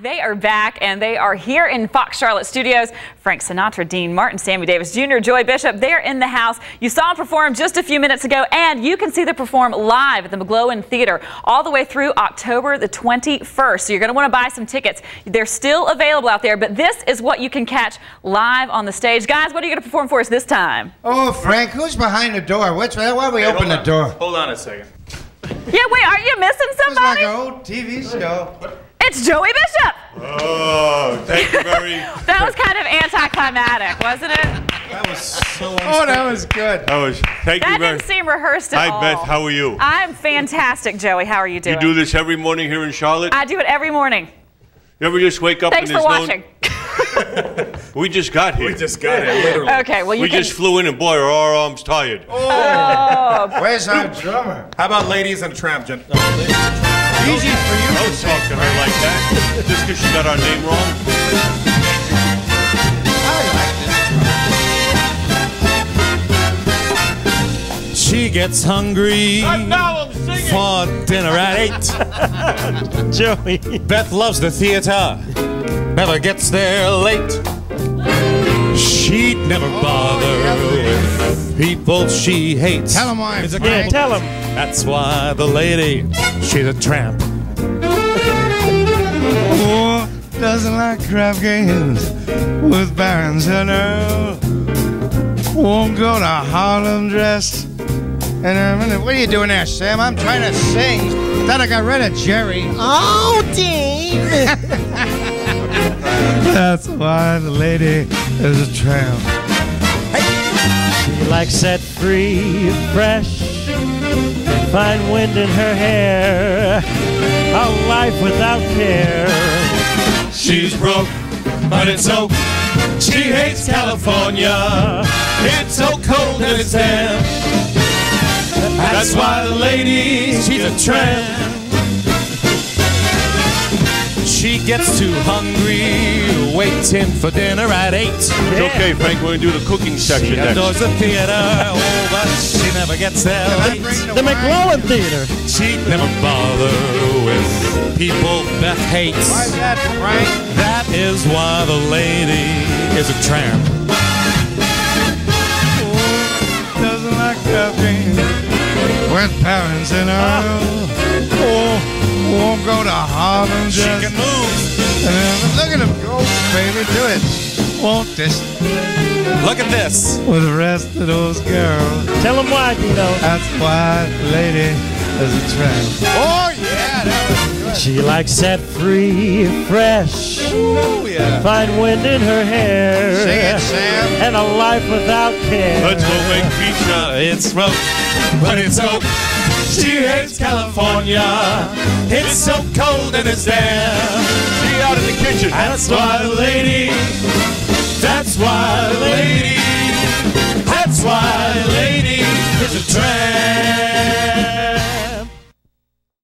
They are back and they are here in Fox Charlotte Studios. Frank Sinatra, Dean Martin, Sammy Davis Jr., Joey Bishop, they're in the house. You saw them perform just a few minutes ago and you can see them perform live at the McGlohon Theater all the way through October the 21st. So you're going to want to buy some tickets. They're still available out there, but this is what you can catch live on the stage. Guys, what are you going to perform for us this time? Oh, Frank, who's behind the door? Which, why don't we Hey, open the door? Hold on a second. Yeah, wait, aren't you missing somebody? It's like somebody? an old TV show. It's Joey Bishop. Oh, thank you very. That was kind of anticlimactic, wasn't it? that was so. Oh, that was good. That was. Thank That you very. didn't seem rehearsed at Hi all. Beth, how are you? I'm fantastic, Joey. How are you doing? You do this every morning here in Charlotte. I do it every morning. You ever just wake up Thanks and for watching. no? We just got here. We just got it, literally. Okay, well you We can. just flew in and boy, are our arms tired. Oh. oh. Where's our drummer? How about ladies and a tramp, gen- Easy for you Don't to say. talk to her like that. Just because she got our name wrong. I like this. She gets hungry Now I'm singing. for dinner at eight. Joey. Beth loves the theater, never gets there late. She'd never oh, bother with people she hates. Tell 'em why, It's a Yeah, Frank. tell him. That's why the lady, she's a tramp. Doesn't like crap games with barons and Earl. Won't go to Harlem dressed. And a minute, what are you doing there, Sam? I'm trying to sing. Thought I got rid of Jerry. Oh, Dean. That's why the lady is a tramp. She likes set free, fresh, fine wind in her hair, a life without care. She's broke, but it's so. She hates California. It's so cold and it's damp. That's why the lady, she's a tramp. She gets too hungry, waiting for dinner at eight. It's okay, Frank. We're gonna do the cooking section She next. adores the theater, oh, but she never gets there late. The McGlohon Theater. She never bother with people Beth hates. Why's that, Frank? That is why the lady is a tramp. Doesn't like crap games with parents and ah. Earl. Oh, won't go to Harlem She just. can move. Look at him go, baby, do it. Won't this Look at this. with the rest of those girls? Tell them why, Dino. That's why lady is a tramp. Oh yeah, that was good. She likes set free, fresh, Oh yeah. fine wind in her hair, Sing it, Sam. and a life without care. Let's go make pizza. It's rope, but it's oak. She hates California. It's so cold and it's damp. See you out in the kitchen. That's why the lady. That's why, ladies.